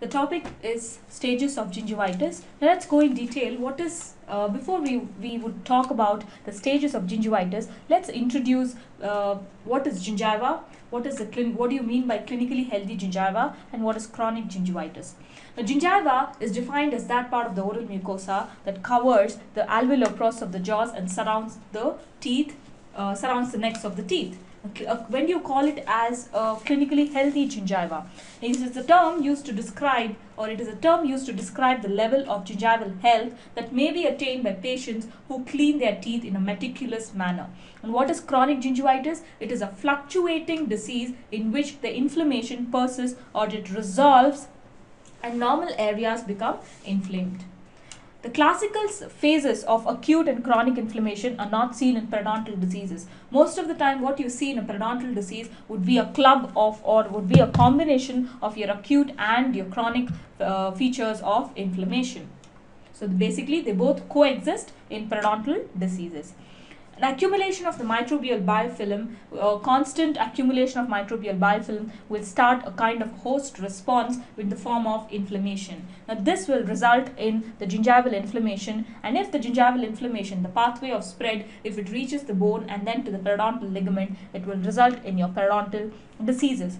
The topic is stages of gingivitis. Now let's go in detail. What is uh, before we we would talk about the stages of gingivitis. Let's introduce uh, what is gingiva, what is the clin- what do you mean by clinically healthy gingiva, and what is chronic gingivitis. Now gingiva is defined as that part of the oral mucosa that covers the alveolar process of the jaws and surrounds the teeth, uh, surrounds the necks of the teeth. Uh, when you call it as a clinically healthy gingiva? It is a term used to describe, or it is a term used to describe the level of gingival health that may be attained by patients who clean their teeth in a meticulous manner. And what is chronic gingivitis? It is a fluctuating disease in which the inflammation persists or it resolves and normal areas become inflamed. The classical phases of acute and chronic inflammation are not seen in periodontal diseases. Most of the time, what you see in a periodontal disease would be a club of or would be a combination of your acute and your chronic uh, features of inflammation. So basically, they both coexist in periodontal diseases. An accumulation of the microbial biofilm, uh, constant accumulation of microbial biofilm will start a kind of host response in the form of inflammation. Now, this will result in the gingival inflammation, and if the gingival inflammation, the pathway of spread, if it reaches the bone and then to the periodontal ligament, it will result in your periodontal diseases.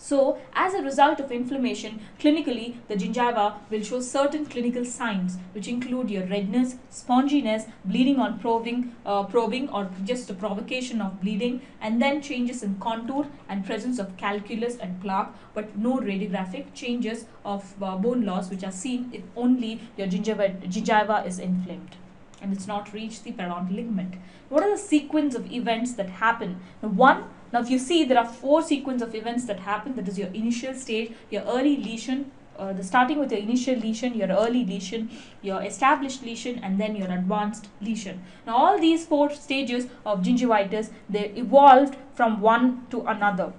So, as a result of inflammation, clinically, the gingiva will show certain clinical signs, which include your redness, sponginess, bleeding on probing, uh, probing, or just the provocation of bleeding, and then changes in contour and presence of calculus and plaque, but no radiographic changes of uh, bone loss, which are seen if only your gingiva, gingiva is inflamed and it's not reached the periodontal ligament. What are the sequence of events that happen? Now, one, now if you see there are four sequence of events that happen, that is your initial stage, your early lesion, uh, the starting with your initial lesion, your early lesion, your established lesion, and then your advanced lesion. Now all these four stages of gingivitis, they evolved from one to another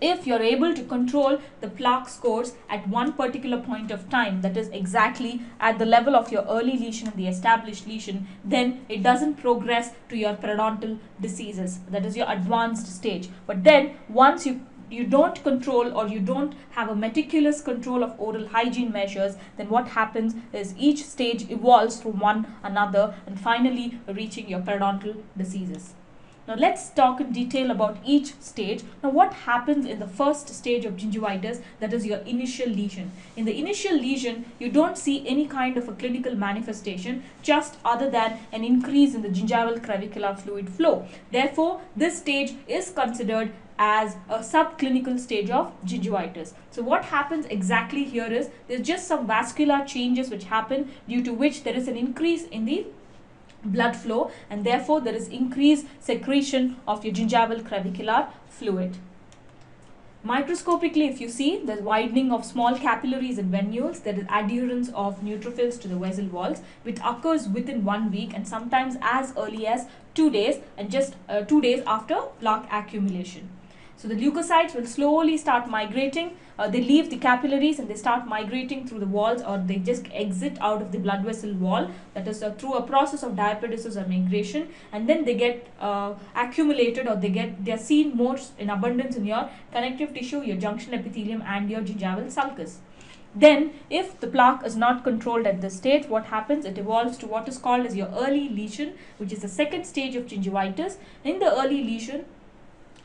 if you're able to control the plaque scores at one particular point of time that is exactly at the level of your early lesion and the established lesion then it doesn't progress to your periodontal diseases. That is your advanced stage. But then once you you don't control or you don't have a meticulous control of oral hygiene measures then what happens is each stage evolves from one another and finally reaching your periodontal diseases now let's talk in detail about each stage. Now what happens in the first stage of gingivitis that is your initial lesion. In the initial lesion you don't see any kind of a clinical manifestation just other than an increase in the gingival crevicular fluid flow. Therefore this stage is considered as a subclinical stage of gingivitis. So what happens exactly here is there's just some vascular changes which happen due to which there is an increase in the blood flow and therefore there is increased secretion of your gingival crevicular fluid. Microscopically, if you see, there's widening of small capillaries and venules. There is adherence of neutrophils to the vessel walls, which occurs within one week and sometimes as early as two days and just uh, two days after plaque accumulation. So the leukocytes will slowly start migrating. Uh, they leave the capillaries and they start migrating through the walls or they just exit out of the blood vessel wall. That is uh, through a process of diapedesis or migration and then they get uh, accumulated or they get they are seen more in abundance in your connective tissue, your junction epithelium and your gingival sulcus. Then, if the plaque is not controlled at this stage, what happens? It evolves to what is called as your early lesion, which is the second stage of gingivitis. In the early lesion,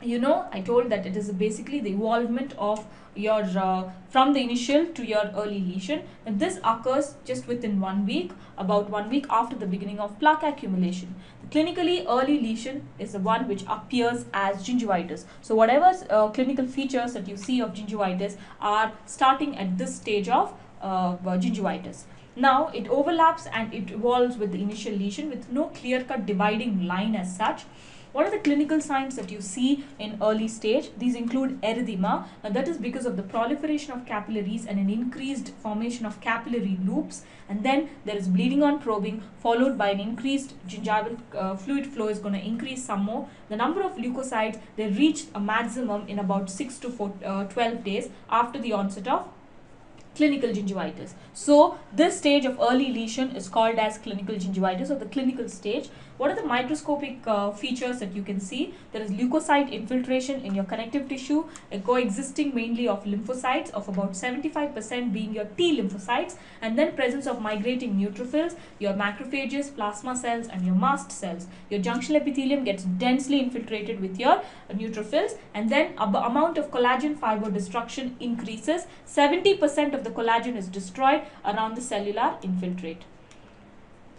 you know i told that it is basically the evolvement of your uh, from the initial to your early lesion. And this occurs just within one week about one week after the beginning of plaque accumulation. The clinically early lesion is the one which appears as gingivitis. So whatever uh, clinical features that you see of gingivitis are starting at this stage of uh, gingivitis. Now it overlaps and it evolves with the initial lesion with no clear cut dividing line as such what are the clinical signs that you see in early stage? These include erythema. Now that is because of the proliferation of capillaries and an increased formation of capillary loops. And then there is bleeding on probing followed by an increased gingival uh, fluid flow is going to increase some more. The number of leukocytes, they reach a maximum in about 6 to four, uh, 12 days after the onset of clinical gingivitis. So this stage of early lesion is called as clinical gingivitis or the clinical stage. What are the microscopic uh, features that you can see? There is leukocyte infiltration in your connective tissue, coexisting mainly of lymphocytes of about 75% being your T lymphocytes and then presence of migrating neutrophils, your macrophages, plasma cells and your mast cells. Your junctional epithelium gets densely infiltrated with your uh, neutrophils and then amount of collagen fiber destruction increases. 70% of the collagen is destroyed around the cellular infiltrate.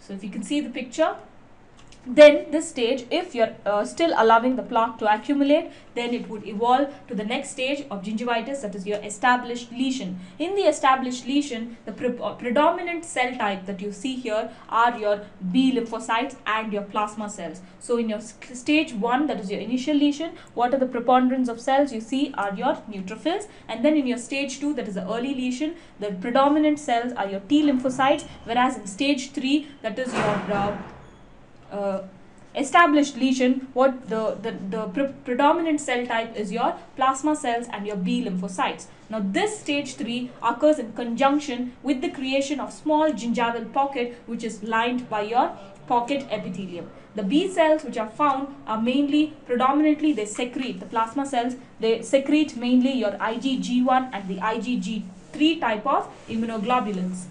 So if you can see the picture, then this stage if you're uh, still allowing the plaque to accumulate then it would evolve to the next stage of gingivitis that is your established lesion. In the established lesion the pre uh, predominant cell type that you see here are your b lymphocytes and your plasma cells. So in your stage 1 that is your initial lesion what are the preponderance of cells you see are your neutrophils. And then in your stage 2 that is the early lesion the predominant cells are your t lymphocytes whereas in stage 3 that is your uh, uh, established lesion, what the, the, the pre predominant cell type is your plasma cells and your B lymphocytes. Now this stage 3 occurs in conjunction with the creation of small gingival pocket which is lined by your pocket epithelium. The B cells which are found are mainly predominantly they secrete the plasma cells they secrete mainly your IgG1 and the IgG3 type of immunoglobulins.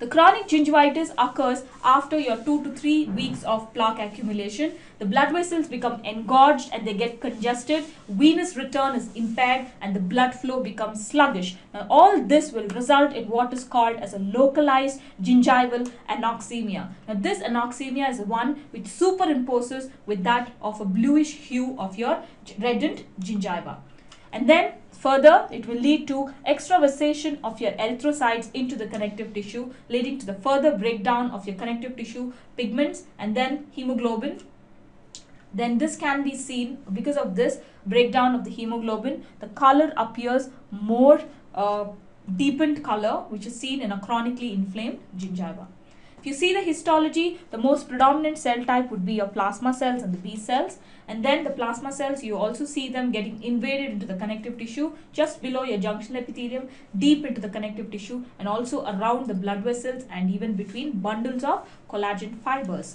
The chronic gingivitis occurs after your 2 to 3 weeks of plaque accumulation. The blood vessels become engorged and they get congested. Venous return is impaired and the blood flow becomes sluggish. Now all this will result in what is called as a localized gingival anoxemia. Now this anoxemia is one which superimposes with that of a bluish hue of your reddened gingiva. And then Further, it will lead to extravasation of your erythrocytes into the connective tissue, leading to the further breakdown of your connective tissue pigments and then hemoglobin. Then this can be seen because of this breakdown of the hemoglobin, the color appears more uh, deepened color which is seen in a chronically inflamed gingiva. If you see the histology, the most predominant cell type would be your plasma cells and the B cells. And then the plasma cells, you also see them getting invaded into the connective tissue just below your junctional epithelium, deep into the connective tissue and also around the blood vessels and even between bundles of collagen fibers.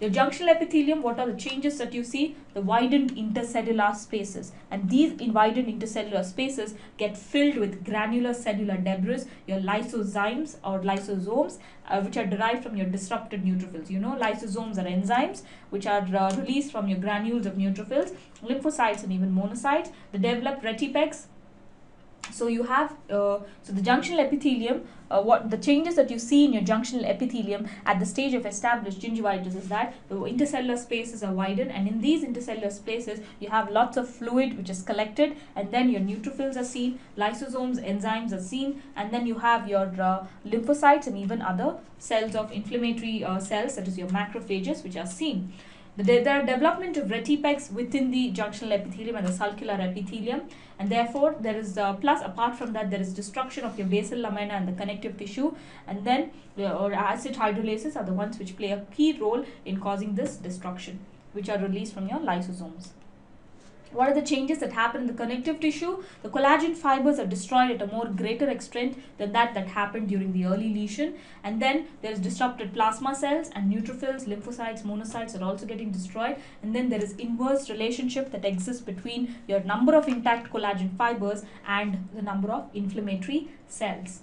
The junctional epithelium, what are the changes that you see? The widened intercellular spaces. And these widened intercellular spaces get filled with granular cellular debris, your lysozymes or lysosomes, uh, which are derived from your disrupted neutrophils. You know, lysosomes are enzymes which are uh, released from your granules of neutrophils, lymphocytes and even monocytes. They develop rete pegs, so you have uh, so the junctional epithelium uh, what the changes that you see in your junctional epithelium at the stage of established gingivitis is that the intercellular spaces are widened and in these intercellular spaces you have lots of fluid which is collected and then your neutrophils are seen lysosomes enzymes are seen and then you have your uh, lymphocytes and even other cells of inflammatory uh, cells that is your macrophages which are seen the there are development of rete pegs within the junctional epithelium and the sulcular epithelium and therefore there is uh, plus apart from that there is destruction of your basal lamina and the connective tissue and then uh, or acid hydrolases are the ones which play a key role in causing this destruction which are released from your lysosomes. What are the changes that happen in the connective tissue? The collagen fibers are destroyed at a more greater extent than that that happened during the early lesion. And then there is disrupted plasma cells and neutrophils, lymphocytes, monocytes are also getting destroyed. And then there is inverse relationship that exists between your number of intact collagen fibers and the number of inflammatory cells.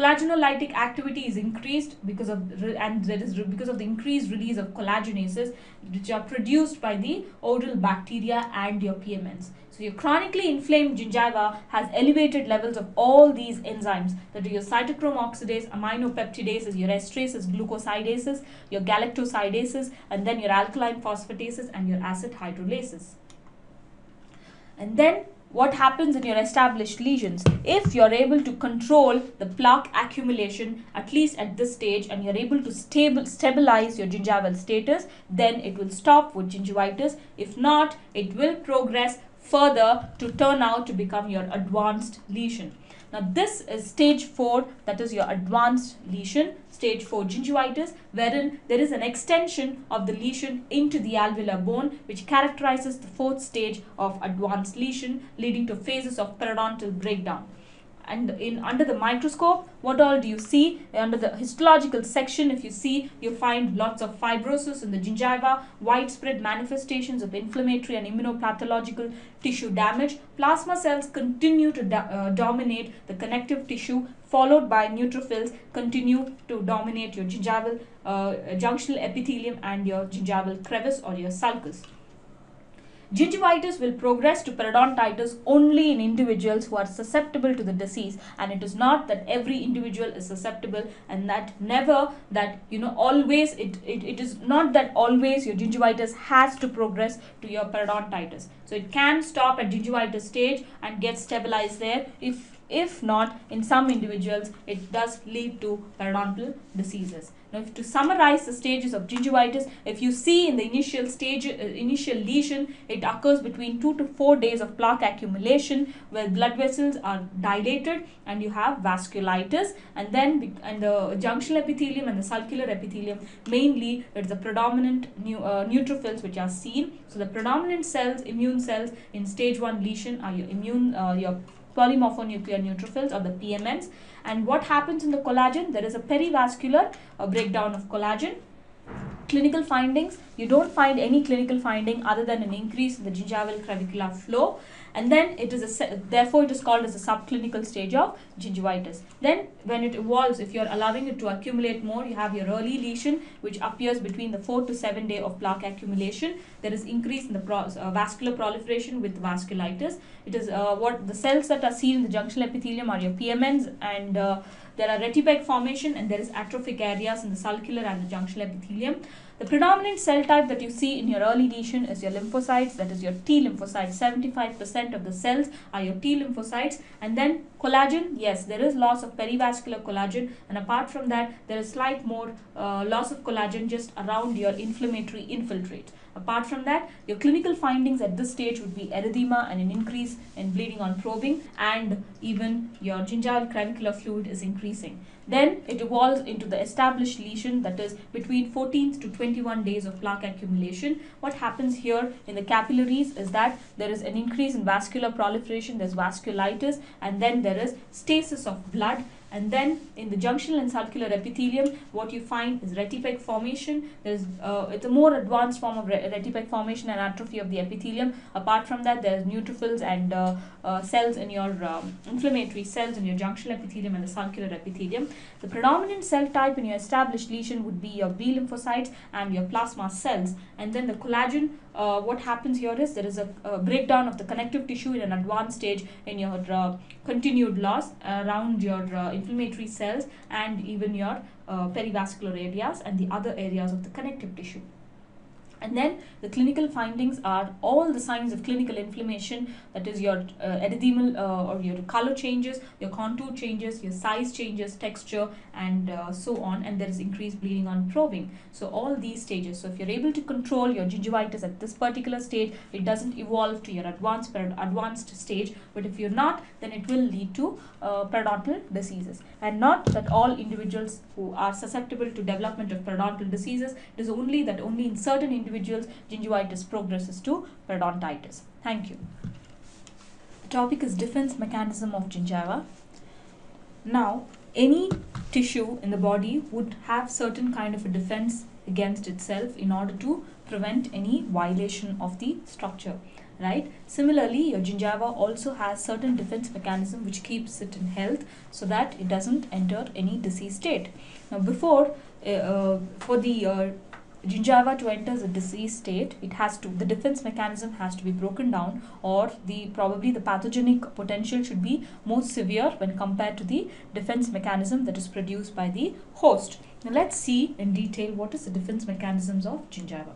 Collagenolytic activity is increased because of and that is because of the increased release of collagenases which are produced by the oral bacteria and your PMNs. So your chronically inflamed gingiva has elevated levels of all these enzymes that are your cytochrome oxidase, aminopeptidases, your esterases, glucosidases, your galactosidases and then your alkaline phosphatases and your acid hydrolases. And then what happens in your established lesions? If you're able to control the plaque accumulation at least at this stage and you're able to stable stabilize your gingival status then it will stop with gingivitis. If not it will progress further to turn out to become your advanced lesion. Now this is stage 4 that is your advanced lesion stage 4 gingivitis wherein there is an extension of the lesion into the alveolar bone which characterizes the fourth stage of advanced lesion leading to phases of periodontal breakdown and in under the microscope what all do you see? Under the histological section if you see you find lots of fibrosis in the gingiva widespread manifestations of inflammatory and immunopathological tissue damage. Plasma cells continue to uh, dominate the connective tissue followed by neutrophils continue to dominate your gingival uh, junctional epithelium and your gingival crevice or your sulcus Gingivitis will progress to periodontitis only in individuals who are susceptible to the disease and it is not that every individual is susceptible and that never that you know always it, it, it is not that always your gingivitis has to progress to your periodontitis. So it can stop at gingivitis stage and get stabilized there if if not in some individuals it does lead to periodontal diseases. Now to summarize the stages of gingivitis if you see in the initial stage uh, initial lesion it occurs between 2 to 4 days of plaque accumulation where blood vessels are dilated and you have vasculitis and then and the junctional epithelium and the sulcular epithelium mainly it's the predominant new, uh, neutrophils which are seen. So the predominant cells immune cells in stage 1 lesion are your immune uh, your polymorphonuclear neutrophils or the PMNs. And what happens in the collagen? There is a perivascular uh, breakdown of collagen. Clinical findings, you don't find any clinical finding other than an increase in the gingival crevicular flow and then it is a therefore it is called as a subclinical stage of gingivitis then when it evolves if you're allowing it to accumulate more you have your early lesion which appears between the 4 to 7 day of plaque accumulation there is increase in the pro uh, vascular proliferation with vasculitis it is uh, what the cells that are seen in the junctional epithelium are your pmns and uh, there are rete peg formation and there is atrophic areas in the sulcular and the junctional epithelium the predominant cell type that you see in your early lesion is your lymphocytes, that is your T lymphocytes. 75% of the cells are your T lymphocytes. And then collagen, yes, there is loss of perivascular collagen. And apart from that, there is slight more uh, loss of collagen just around your inflammatory infiltrate. Apart from that, your clinical findings at this stage would be erythema and an increase in bleeding on probing and even your gingival crevicular fluid is increasing. Then it evolves into the established lesion that is between 14 to 21 days of plaque accumulation. What happens here in the capillaries is that there is an increase in vascular proliferation, there's vasculitis and then there is stasis of blood and then in the junctional and sulcular epithelium what you find is rete peg formation. There's uh, it's a more advanced form of rete peg formation and atrophy of the epithelium. Apart from that there's neutrophils and uh, uh, cells in your um, inflammatory cells in your junctional epithelium and the sulcular epithelium. The predominant cell type in your established lesion would be your b lymphocytes and your plasma cells. And then the collagen uh, what happens here is there is a, a, breakdown of the connective tissue in an advanced stage in your uh, continued loss around your uh, inflammatory cells and even your uh, perivascular areas and the other areas of the connective tissue. And then the clinical findings are all the signs of clinical inflammation, that is your uh, uh, or your color changes, your contour changes, your size changes, texture, and uh, so on. And there is increased bleeding on probing. So all these stages. So if you're able to control your gingivitis at this particular stage, it doesn't evolve to your advanced advanced stage. But if you're not, then it will lead to uh, periodontal diseases. And not that all individuals who are susceptible to development of periodontal diseases. It is only that only in certain individuals individuals, gingivitis progresses to periodontitis. Thank you. The topic is defense mechanism of gingiva. Now, any tissue in the body would have certain kind of a defense against itself in order to prevent any violation of the structure right similarly your gingiva also has certain defense mechanism which keeps it in health so that it doesn't enter any disease state now before uh, uh, for the uh, gingiva to enter the disease state it has to the defense mechanism has to be broken down or the probably the pathogenic potential should be more severe when compared to the defense mechanism that is produced by the host. Now let's see in detail what is the defense mechanisms of gingiva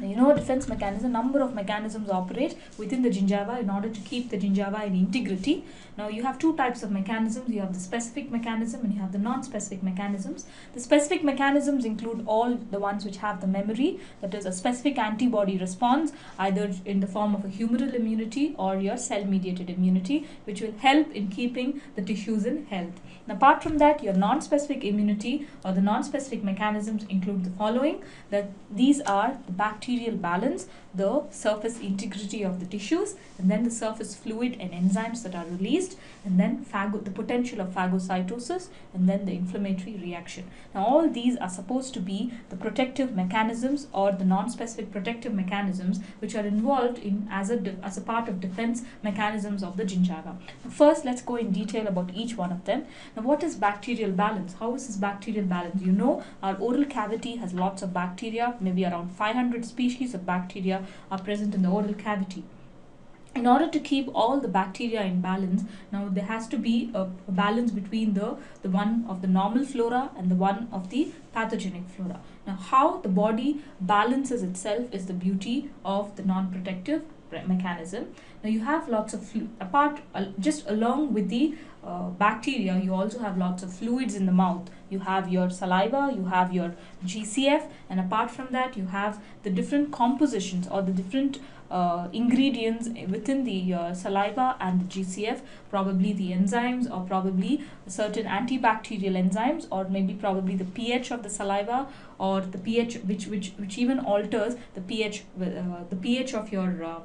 you know defense mechanism a number of mechanisms operate within the gingiva in order to keep the gingiva in integrity. Now you have two types of mechanisms. You have the specific mechanism and you have the non-specific mechanisms. The specific mechanisms include all the ones which have the memory that is a specific antibody response either in the form of a humoral immunity or your cell mediated immunity which will help in keeping the tissues in health and apart from that your non-specific immunity or the non-specific mechanisms include the following that these are the bacterial balance, the surface integrity of the tissues, and then the surface fluid and enzymes that are released, and then the potential of phagocytosis, and then the inflammatory reaction. Now, all these are supposed to be the protective mechanisms or the non-specific protective mechanisms which are involved in as a as a part of defense mechanisms of the gingiva. First, let's go in detail about each one of them. Now, what is bacterial balance? How is this bacterial balance? You know, our oral cavity has lots of bacteria, maybe around 500 species of bacteria are present in the oral cavity. In order to keep all the bacteria in balance now there has to be a, a, balance between the the one of the normal flora and the one of the pathogenic flora. Now how the body balances itself is the beauty of the non-protective mechanism. Now you have lots of apart uh, just along with the uh, bacteria you also have lots of fluids in the mouth. You have your saliva you have your gcf and apart from that you have the different compositions or the different uh, ingredients within the uh, saliva and the GCF, probably the enzymes or probably certain antibacterial enzymes or maybe probably the pH of the saliva or the pH which which which even alters the pH uh, the pH of your uh,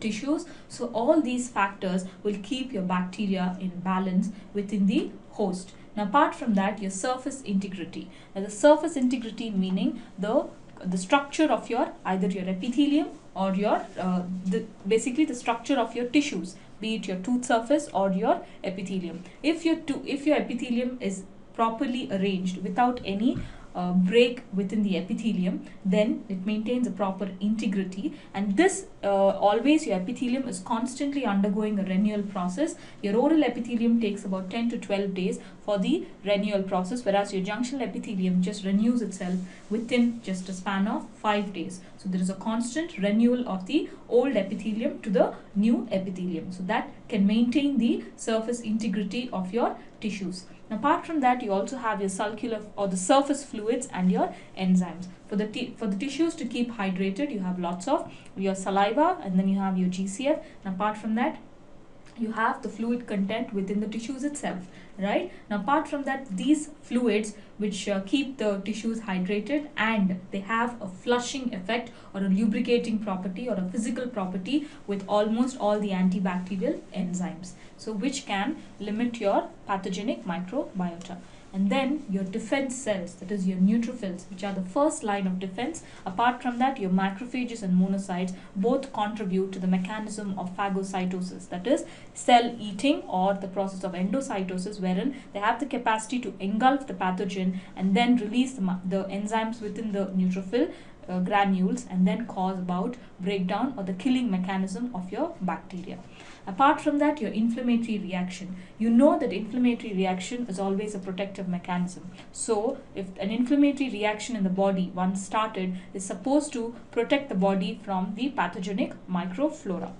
tissues. So all these factors will keep your bacteria in balance within the host. Now apart from that your surface integrity. Now the surface integrity meaning the the structure of your either your epithelium or your uh, the basically the structure of your tissues be it your tooth surface or your epithelium if your to if your epithelium is properly arranged without any uh, break within the epithelium then it maintains a proper integrity. And this uh, always your epithelium is constantly undergoing a renewal process. Your oral epithelium takes about 10 to 12 days for the renewal process whereas your junctional epithelium just renews itself within just a span of 5 days. So there is a constant renewal of the old epithelium to the new epithelium. So that can maintain the surface integrity of your tissues apart from that you also have your sulcular or the surface fluids and your enzymes. For the for the tissues to keep hydrated you have lots of your saliva and then you have your gcf and apart from that you have the fluid content within the tissues itself right? Now apart from that these fluids which uh, keep the tissues hydrated and they have a flushing effect or a lubricating property or a physical property with almost all the antibacterial enzymes. So which can limit your pathogenic microbiota and then your defense cells that is your neutrophils which are the first line of defense. Apart from that your macrophages and monocytes both contribute to the mechanism of phagocytosis that is cell eating or the process of endocytosis wherein they have the capacity to engulf the pathogen and then release the, the enzymes within the neutrophil uh, granules and then cause about breakdown or the killing mechanism of your bacteria apart from that your inflammatory reaction. You know that inflammatory reaction is always a protective mechanism. So if an inflammatory reaction in the body once started is supposed to protect the body from the pathogenic microflora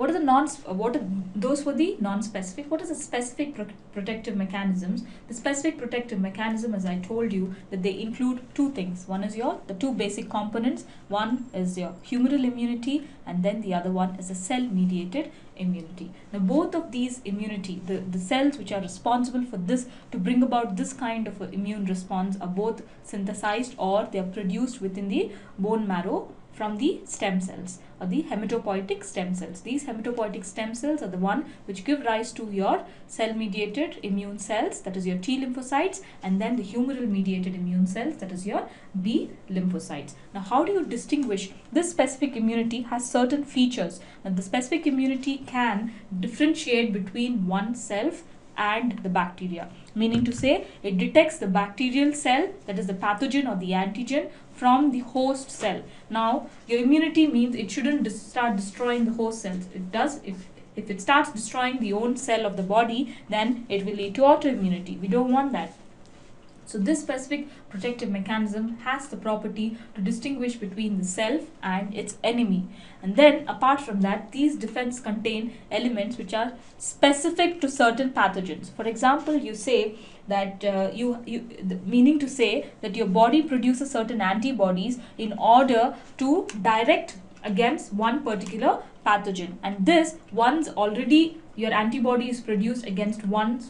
what are the non what are those were the non-specific what is the specific pro protective mechanisms? The specific protective mechanism as i told you that they include two things. One is your the two basic components. One is your humoral immunity and then the other one is a cell mediated immunity. Now both of these immunity the the cells which are responsible for this to bring about this kind of immune response are both synthesized or they are produced within the bone marrow from the stem cells or the hematopoietic stem cells. These hematopoietic stem cells are the one which give rise to your cell mediated immune cells that is your T lymphocytes and then the humoral mediated immune cells that is your B lymphocytes. Now how do you distinguish this specific immunity has certain features and the specific immunity can differentiate between oneself and the bacteria meaning to say it detects the bacterial cell that is the pathogen or the antigen from the host cell now your immunity means it shouldn't start destroying the host cells it does if if it starts destroying the own cell of the body then it will lead to autoimmunity we don't want that so this specific protective mechanism has the property to distinguish between the self and its enemy. And then apart from that, these defense contain elements which are specific to certain pathogens. For example, you say that uh, you, you meaning to say that your body produces certain antibodies in order to direct against one particular pathogen. And this once already your antibody is produced against one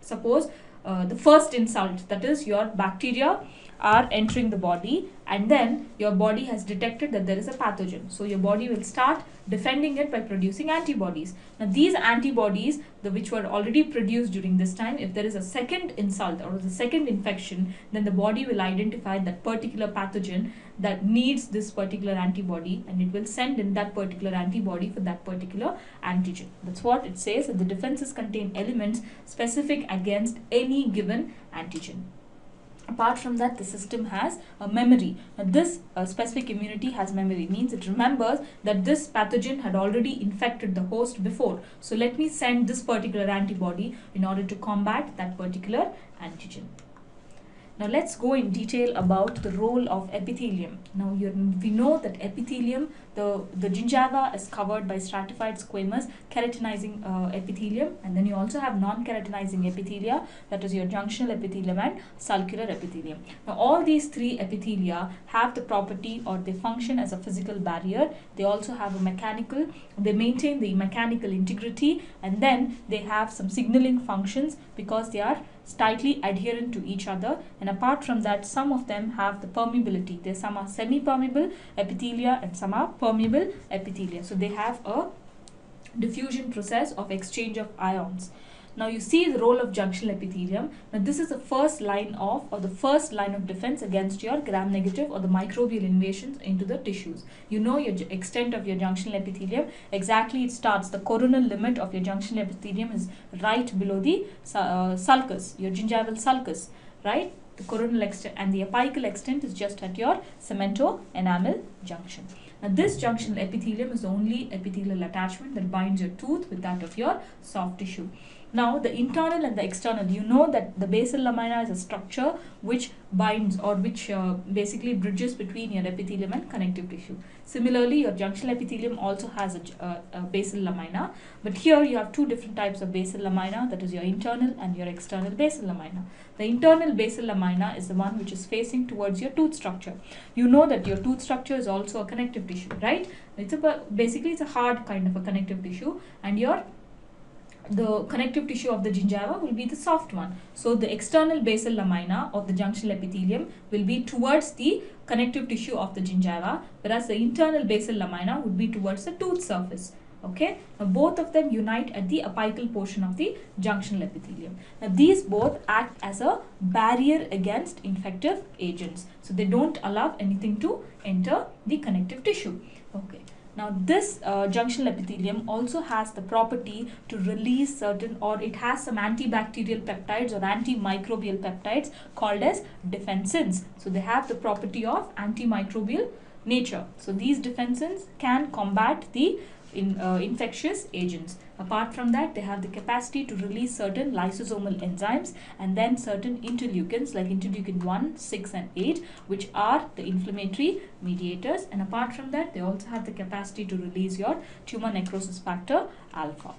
suppose uh, the first insult that is your bacteria are entering the body and then your body has detected that there is a pathogen. So your body will start defending it by producing antibodies. Now these antibodies, the which were already produced during this time, if there is a second insult or the second infection, then the body will identify that particular pathogen that needs this particular antibody and it will send in that particular antibody for that particular antigen. That's what it says that the defenses contain elements specific against any given antigen apart from that the system has a memory. Now this uh, specific immunity has memory. Means it remembers that this pathogen had already infected the host before. So let me send this particular antibody in order to combat that particular antigen now let's go in detail about the role of epithelium. Now we know that epithelium, the, the gingiva is covered by stratified squamous keratinizing uh, epithelium and then you also have non-keratinizing epithelia that is your junctional epithelium and sulcular epithelium. Now all these three epithelia have the property or they function as a physical barrier. They also have a mechanical, they maintain the mechanical integrity and then they have some signaling functions because they are tightly adherent to each other. And apart from that some of them have the permeability. There some are semi-permeable epithelia and some are permeable epithelia so they have a diffusion process of exchange of ions now you see the role of junctional epithelium. Now this is the first line of or the first line of defense against your gram-negative or the microbial invasions into the tissues. You know your extent of your junctional epithelium. Exactly it starts. The coronal limit of your junctional epithelium is right below the uh, sulcus, your gingival sulcus, right? The coronal extent and the apical extent is just at your cemento enamel junction. Now this junctional epithelium is only epithelial attachment that binds your tooth with that of your soft tissue. Now the internal and the external, you know that the basal lamina is a structure which binds or which uh, basically bridges between your epithelium and connective tissue. Similarly, your junctional epithelium also has a, uh, a basal lamina, but here you have two different types of basal lamina, that is your internal and your external basal lamina. The internal basal lamina is the one which is facing towards your tooth structure. You know that your tooth structure is also a connective tissue, right? It's a basically it's a hard kind of a connective tissue, and your the connective tissue of the gingiva will be the soft one. So the external basal lamina of the junctional epithelium will be towards the connective tissue of the gingiva whereas the internal basal lamina would be towards the tooth surface. Okay, now both of them unite at the apical portion of the junctional epithelium. Now these both act as a barrier against infective agents. So they don't allow anything to enter the connective tissue. Okay. Now this uh, junctional epithelium also has the property to release certain or it has some antibacterial peptides or antimicrobial peptides called as defensins. So they have the property of antimicrobial nature. So these defensins can combat the in, uh, infectious agents. Apart from that, they have the capacity to release certain lysosomal enzymes and then certain interleukins like interleukin 1, 6 and 8 which are the inflammatory mediators and apart from that, they also have the capacity to release your tumor necrosis factor alpha.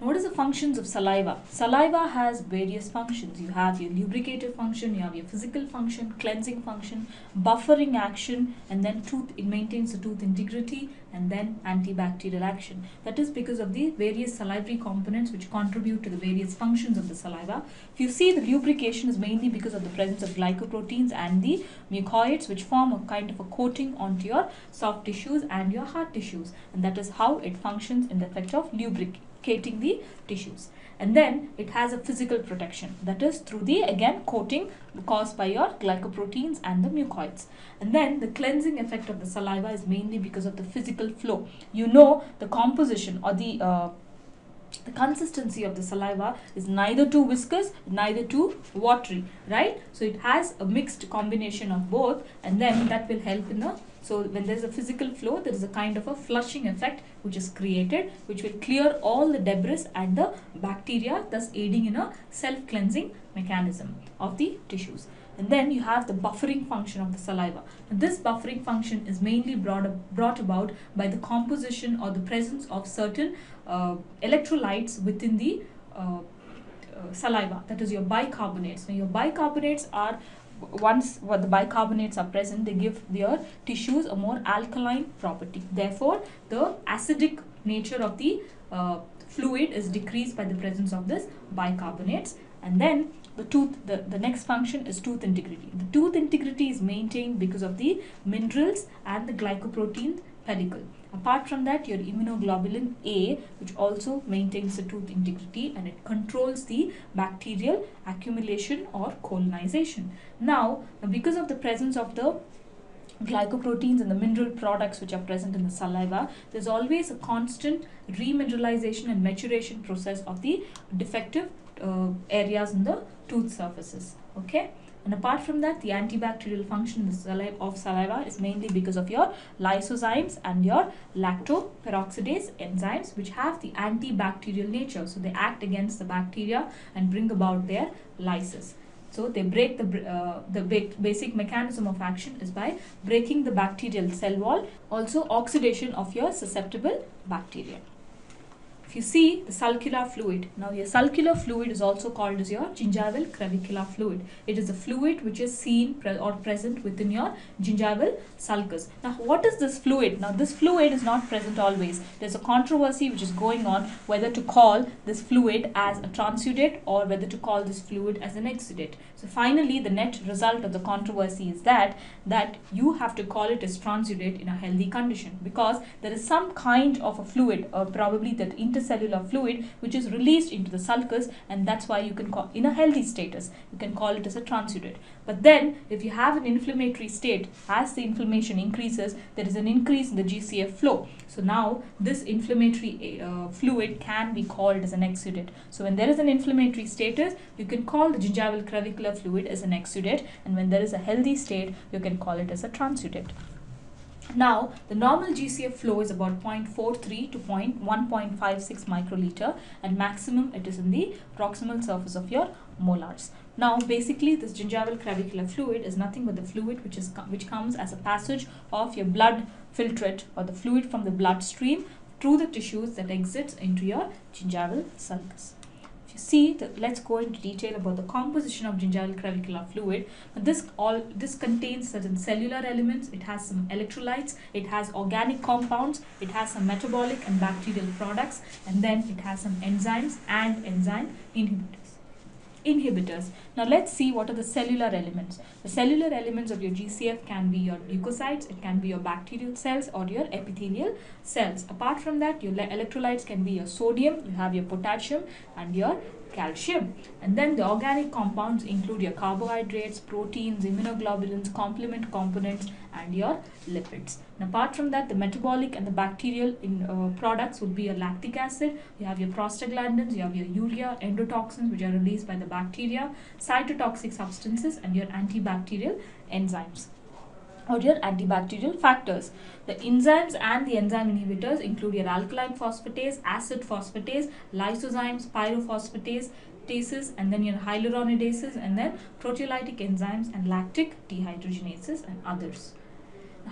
What is the functions of saliva? Saliva has various functions. You have your lubricative function, you have your physical function, cleansing function, buffering action, and then tooth, it maintains the tooth integrity, and then antibacterial action. That is because of the various salivary components which contribute to the various functions of the saliva. If you see the lubrication is mainly because of the presence of glycoproteins and the mucoids which form a kind of a coating onto your soft tissues and your hard tissues. And that is how it functions in the effect of lubrication lubricating the tissues. And then it has a physical protection. That is through the again coating caused by your glycoproteins and the mucoids. And then the cleansing effect of the saliva is mainly because of the physical flow. You know the composition or the uh, the consistency of the saliva is neither too viscous neither too watery right? So it has a mixed combination of both and then that will help in the so when there is a physical flow, there is a kind of a flushing effect which is created, which will clear all the debris and the bacteria, thus aiding in a self-cleansing mechanism of the tissues. And then you have the buffering function of the saliva. And this buffering function is mainly brought, brought about by the composition or the presence of certain uh, electrolytes within the uh, uh, saliva, that is your bicarbonates. Now your bicarbonates are once the bicarbonates are present they give their tissues a more alkaline property. Therefore the acidic nature of the uh, fluid is decreased by the presence of this bicarbonates. And then the tooth the, the next function is tooth integrity. The tooth integrity is maintained because of the minerals and the glycoprotein pellicle apart from that your immunoglobulin a which also maintains the tooth integrity and it controls the bacterial accumulation or colonization now because of the presence of the glycoproteins and the mineral products which are present in the saliva, there's always a constant remineralization and maturation process of the defective uh, areas in the tooth surfaces. Okay. And apart from that, the antibacterial function of saliva is mainly because of your lysozymes and your lactoperoxidase enzymes, which have the antibacterial nature. So they act against the bacteria and bring about their lysis. So they break the, uh, the basic mechanism of action is by breaking the bacterial cell wall, also oxidation of your susceptible bacteria. If you see the sulcular fluid, now your sulcular fluid is also called as your gingival crevicular fluid. It is a fluid which is seen pre or present within your gingival sulcus. Now what is this fluid? Now this fluid is not present always. There's a controversy which is going on whether to call this fluid as a transudate or whether to call this fluid as an exudate. So finally the net result of the controversy is that that you have to call it as transudate in a healthy condition because there is some kind of a fluid or probably that intercellular fluid which is released into the sulcus and that's why you can call in a healthy status you can call it as a transudate. But then if you have an inflammatory state as the inflammation increases there is an increase in the GCF flow. So now this inflammatory uh, fluid can be called as an exudate. So when there is an inflammatory status you can call the gingival crevicular fluid as an exudate and when there is a healthy state you can call it as a transudate now, the normal GCF flow is about 0.43 to 1.56 microliter and maximum it is in the proximal surface of your molars. Now, basically this gingival crevicular fluid is nothing but the fluid which is which comes as a passage of your blood filtrate or the fluid from the bloodstream through the tissues that exits into your gingival sulcus see the, let's go into detail about the composition of gingival crevicular fluid. This all this contains certain cellular elements. It has some electrolytes. It has organic compounds. It has some metabolic and bacterial products. And then it has some enzymes and enzyme inhibitors inhibitors. Now let's see what are the cellular elements. The cellular elements of your GCF can be your leukocytes, it can be your bacterial cells or your epithelial cells. Apart from that, your electrolytes can be your sodium, you have your potassium and your calcium. And then the organic compounds include your carbohydrates, proteins, immunoglobulins, complement components and your lipids. And apart from that, the metabolic and the bacterial in, uh, products would be your lactic acid, you have your prostaglandins, you have your urea, endotoxins which are released by the bacteria, cytotoxic substances and your antibacterial enzymes or your antibacterial factors. The enzymes and the enzyme inhibitors include your alkaline phosphatase, acid phosphatase, lysozymes, pyrophosphatase, tases, and then your hyaluronidases, and then proteolytic enzymes and lactic dehydrogenases and others.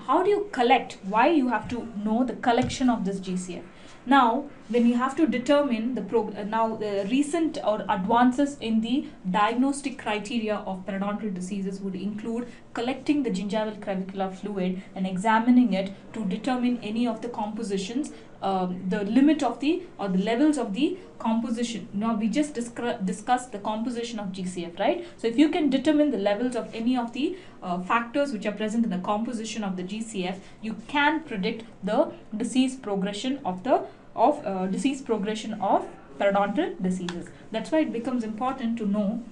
How do you collect? Why you have to know the collection of this GCF? Now, when you have to determine the pro uh, now the recent or advances in the diagnostic criteria of periodontal diseases would include collecting the gingival crevicular fluid and examining it to determine any of the compositions um, the limit of the or the levels of the composition. Now we just discussed the composition of GCF, right? So if you can determine the levels of any of the uh, factors which are present in the composition of the GCF, you can predict the disease progression of the of uh, disease progression of periodontal diseases. That's why it becomes important to know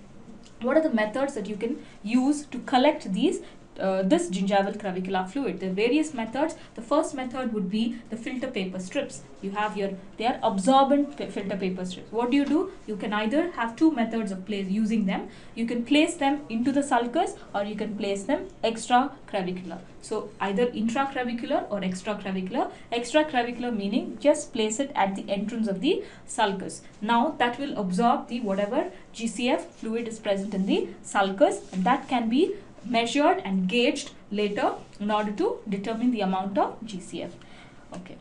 what are the methods that you can use to collect these uh, this gingival crevicular fluid. There are various methods. The first method would be the filter paper strips. You have your, they are absorbent filter paper strips. What do you do? You can either have two methods of place using them. You can place them into the sulcus or you can place them extracrevicular. So either intracrevicular or extracrevicular. Extracrevicular meaning just place it at the entrance of the sulcus. Now that will absorb the whatever GCF fluid is present in the sulcus and that can be measured and gauged later in order to determine the amount of GCF. Okay.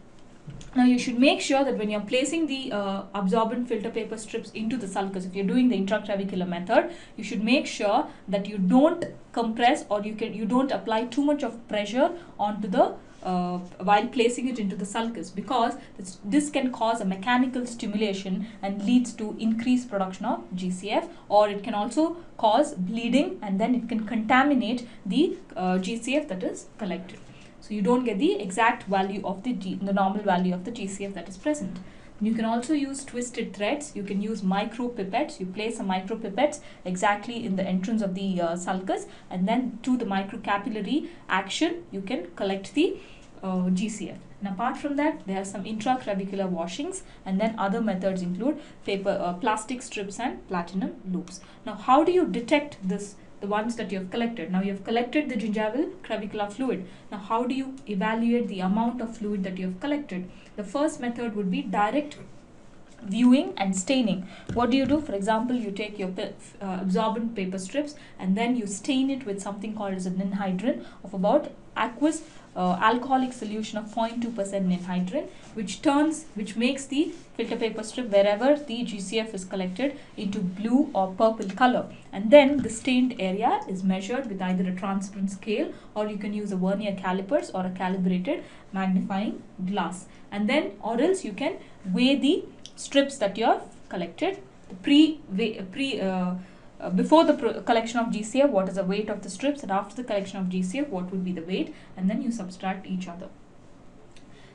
Now you should make sure that when you're placing the uh, absorbent filter paper strips into the sulcus, if you're doing the intracrevicular method, you should make sure that you don't compress or you can you don't apply too much of pressure onto the uh, while placing it into the sulcus because this, this can cause a mechanical stimulation and leads to increased production of GCF or it can also cause bleeding and then it can contaminate the uh, GCF that is collected. So you don't get the exact value of the, G, the normal value of the GCF that is present. You can also use twisted threads. You can use micro pipettes. You place a micro pipette exactly in the entrance of the uh, sulcus and then to the microcapillary action you can collect the uh, GCF. And apart from that, there are some intracrevicular washings and then other methods include paper, uh, plastic strips and platinum loops. Now, how do you detect this the ones that you have collected. Now you have collected the gingival crevicular fluid. Now how do you evaluate the amount of fluid that you have collected? The first method would be direct viewing and staining. What do you do? For example, you take your uh, absorbent paper strips and then you stain it with something called as a ninhydrin of about aqueous uh, alcoholic solution of 0.2% ninhydrin which turns which makes the filter paper strip wherever the GCF is collected into blue or purple color. And then the stained area is measured with either a transparent scale or you can use a vernier calipers or a calibrated magnifying glass. And then or else you can weigh the strips that you have collected pre pre uh, uh, before the collection of GCF what is the weight of the strips and after the collection of GCF what would be the weight and then you subtract each other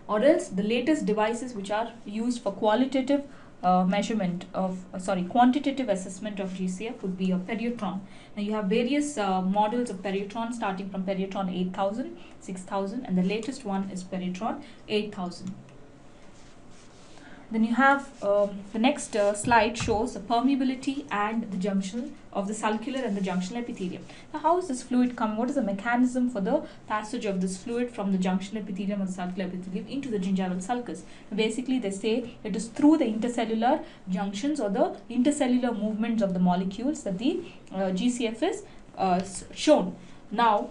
or else the latest devices which are used for qualitative uh, measurement of uh, sorry quantitative assessment of GCF would be a periotron. Now you have various uh, models of periotron starting from periotron 8000, 6000 and the latest one is periotron 8000. Then you have um, the next uh, slide shows the permeability and the junction of the sulcular and the junctional epithelium. Now how is this fluid come? What is the mechanism for the passage of this fluid from the junctional epithelium or the sulcular epithelium into the gingival sulcus? Basically they say it is through the intercellular junctions or the intercellular movements of the molecules that the uh, GCF is uh, shown. Now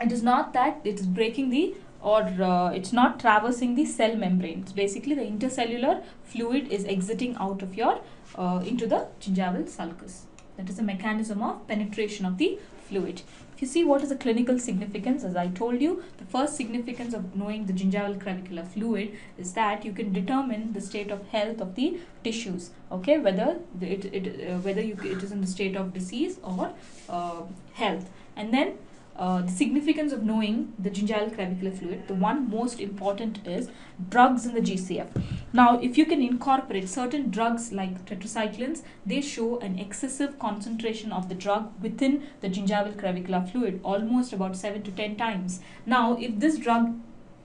it is not that it is breaking the or uh, it's not traversing the cell membrane. Basically the intercellular fluid is exiting out of your uh, into the gingival sulcus. That is the mechanism of penetration of the fluid. If you see what is the clinical significance, as I told you, the first significance of knowing the gingival crevicular fluid is that you can determine the state of health of the tissues. Okay, whether it, it uh, whether you, it is in the state of disease or uh, health, and then uh, the significance of knowing the gingival crevicular fluid, the one most important is drugs in the GCF. Now, if you can incorporate certain drugs like tetracyclines, they show an excessive concentration of the drug within the gingival crevicular fluid, almost about 7 to 10 times. Now, if this drug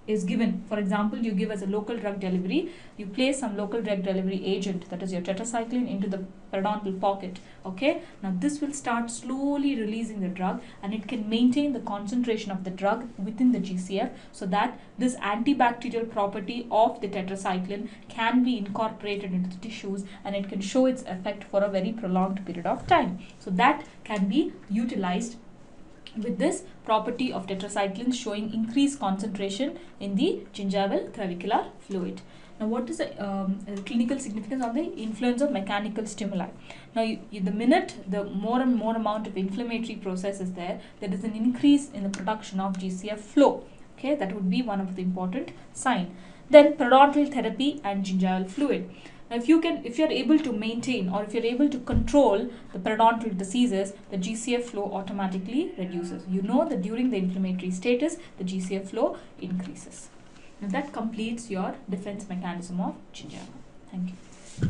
is given. For example, you give as a local drug delivery, you place some local drug delivery agent, that is your tetracycline, into the periodontal pocket. Okay, now this will start slowly releasing the drug and it can maintain the concentration of the drug within the GCF so that this antibacterial property of the tetracycline can be incorporated into the tissues and it can show its effect for a very prolonged period of time. So that can be utilized with this property of tetracyclines showing increased concentration in the gingival crevicular fluid. Now, what is the um, clinical significance of the influence of mechanical stimuli? Now, you, you, the minute the more and more amount of inflammatory process is there, there is an increase in the production of GCF flow. Okay, that would be one of the important sign. Then periodontal therapy and gingival fluid. Now, if you can, if you are able to maintain or if you are able to control the periodontal diseases, the GCF flow automatically reduces. You know that during the inflammatory status, the GCF flow increases. Now, that completes your defense mechanism of gingiva. Thank you.